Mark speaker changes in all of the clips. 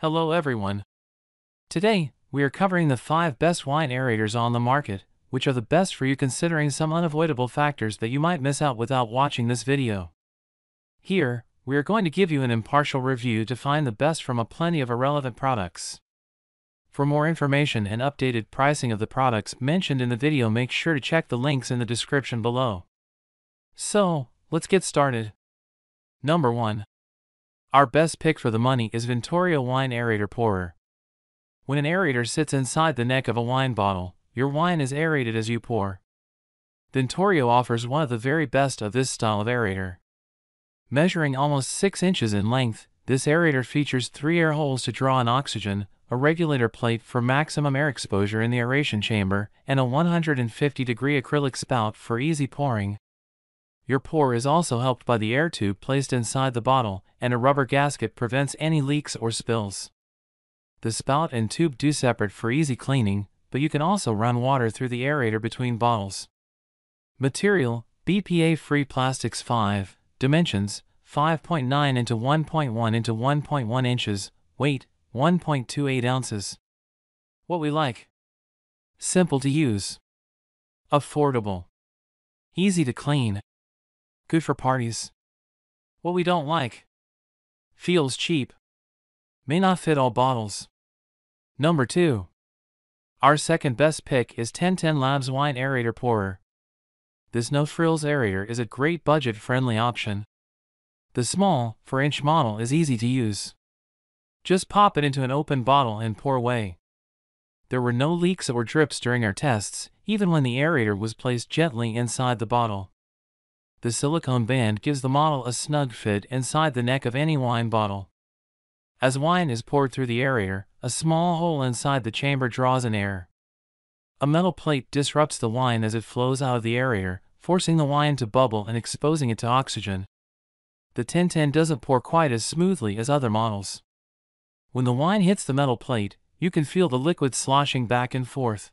Speaker 1: Hello everyone. Today, we are covering the 5 best wine aerators on the market, which are the best for you considering some unavoidable factors that you might miss out without watching this video. Here, we are going to give you an impartial review to find the best from a plenty of irrelevant products. For more information and updated pricing of the products mentioned in the video make sure to check the links in the description below. So, let's get started. Number 1. Our best pick for the money is Vintorio Wine Aerator Pourer. When an aerator sits inside the neck of a wine bottle, your wine is aerated as you pour. Vintorio offers one of the very best of this style of aerator. Measuring almost 6 inches in length, this aerator features three air holes to draw in oxygen, a regulator plate for maximum air exposure in the aeration chamber, and a 150 degree acrylic spout for easy pouring. Your pour is also helped by the air tube placed inside the bottle, and a rubber gasket prevents any leaks or spills. The spout and tube do separate for easy cleaning, but you can also run water through the aerator between bottles. Material BPA-free plastics 5, dimensions 5.9 into 1.1 into 1.1 inches, weight 1.28 ounces. What we like. Simple to use. Affordable. Easy to clean. Good for parties. What we don't like. Feels cheap. May not fit all bottles. Number 2. Our second best pick is TenTen Labs Wine Aerator Pourer. This no frills aerator is a great budget friendly option. The small, 4 inch model is easy to use. Just pop it into an open bottle and pour away. There were no leaks or drips during our tests, even when the aerator was placed gently inside the bottle. The silicone band gives the model a snug fit inside the neck of any wine bottle. As wine is poured through the aerator, a small hole inside the chamber draws in air. A metal plate disrupts the wine as it flows out of the aerator, forcing the wine to bubble and exposing it to oxygen. The TenTen doesn't pour quite as smoothly as other models. When the wine hits the metal plate, you can feel the liquid sloshing back and forth.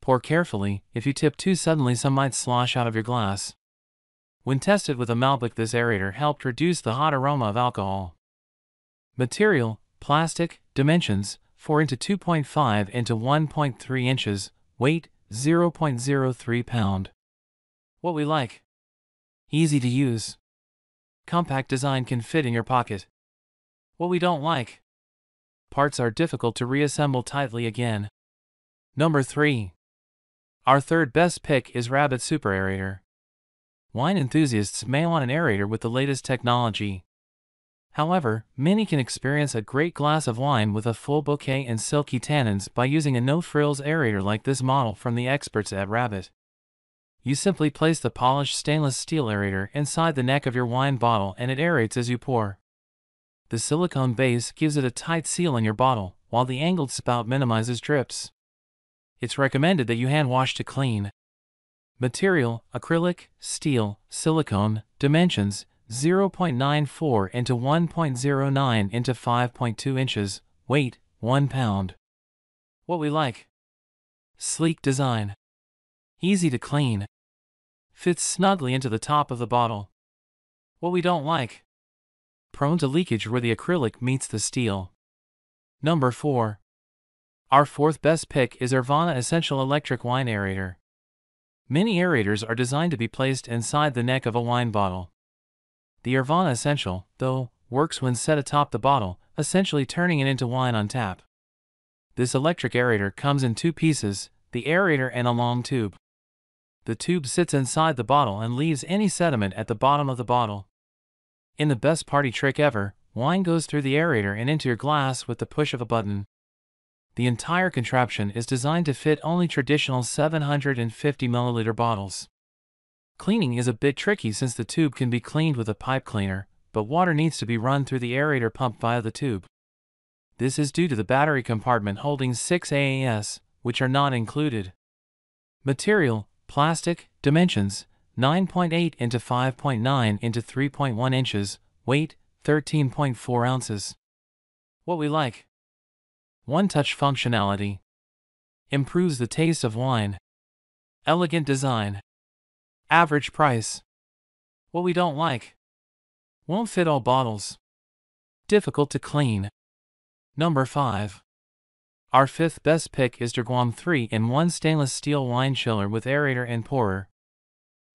Speaker 1: Pour carefully, if you tip too suddenly some might slosh out of your glass. When tested with a Malbec this aerator helped reduce the hot aroma of alcohol. Material, plastic, dimensions, 4 into 2.5 into 1.3 inches, weight, 0.03 pound. What we like. Easy to use. Compact design can fit in your pocket. What we don't like. Parts are difficult to reassemble tightly again. Number 3. Our third best pick is Rabbit Super Aerator. Wine enthusiasts may want an aerator with the latest technology. However, many can experience a great glass of wine with a full bouquet and silky tannins by using a no-frills aerator like this model from the experts at Rabbit. You simply place the polished stainless steel aerator inside the neck of your wine bottle and it aerates as you pour. The silicone base gives it a tight seal in your bottle, while the angled spout minimizes drips. It's recommended that you hand wash to clean. Material, acrylic, steel, silicone, dimensions, 0.94 into 1.09 into 5.2 inches, weight, 1 pound. What we like. Sleek design. Easy to clean. Fits snugly into the top of the bottle. What we don't like. Prone to leakage where the acrylic meets the steel. Number 4. Our fourth best pick is Aervana Essential Electric Wine Aerator. Many aerators are designed to be placed inside the neck of a wine bottle. The Aervana Essential, though, works when set atop the bottle, essentially turning it into wine on tap. This electric aerator comes in two pieces, the aerator and a long tube. The tube sits inside the bottle and leaves any sediment at the bottom of the bottle. In the best party trick ever, wine goes through the aerator and into your glass with the push of a button. The entire contraption is designed to fit only traditional 750 milliliter bottles. Cleaning is a bit tricky since the tube can be cleaned with a pipe cleaner, but water needs to be run through the aerator pump via the tube. This is due to the battery compartment holding 6 AAS, which are not included. Material, plastic, dimensions, 9.8 into 5.9 into 3.1 inches, weight, 13.4 ounces. What we like. One touch functionality. Improves the taste of wine. Elegant design. Average price. What we don't like. Won't fit all bottles. Difficult to clean. Number 5. Our fifth best pick is Derguam 3-in-1 stainless steel wine chiller with aerator and pourer.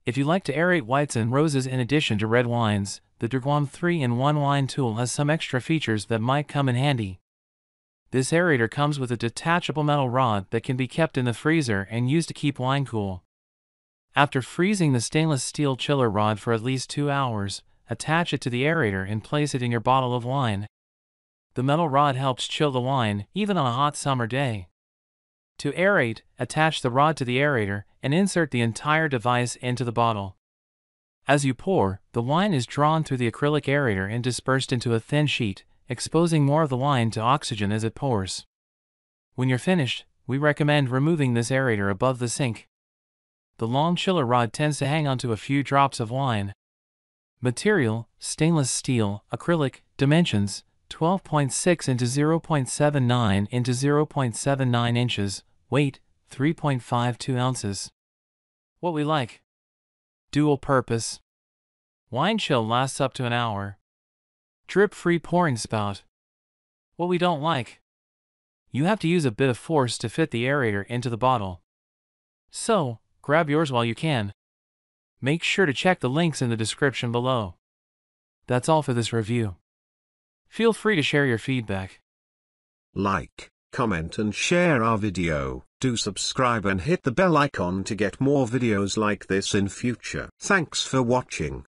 Speaker 1: If you like to aerate whites and roses in addition to red wines, the Derguam 3-in-1 wine tool has some extra features that might come in handy. This aerator comes with a detachable metal rod that can be kept in the freezer and used to keep wine cool. After freezing the stainless steel chiller rod for at least two hours, attach it to the aerator and place it in your bottle of wine. The metal rod helps chill the wine, even on a hot summer day. To aerate, attach the rod to the aerator and insert the entire device into the bottle. As you pour, the wine is drawn through the acrylic aerator and dispersed into a thin sheet, exposing more of the wine to oxygen as it pours. When you're finished, we recommend removing this aerator above the sink. The long chiller rod tends to hang onto a few drops of wine. Material, stainless steel, acrylic, dimensions, 12.6 into 0.79 into 0.79 inches, weight 3.52 ounces. What we like. Dual purpose. Wine chill lasts up to an hour. Drip free pouring spout. What we don't like. You have to use a bit of force to fit the aerator into the bottle. So, grab yours while you can. Make sure to check the links in the description below. That's all for this review. Feel free to share your feedback.
Speaker 2: Like, comment and share our video. Do subscribe and hit the bell icon to get more videos like this in future. Thanks for watching.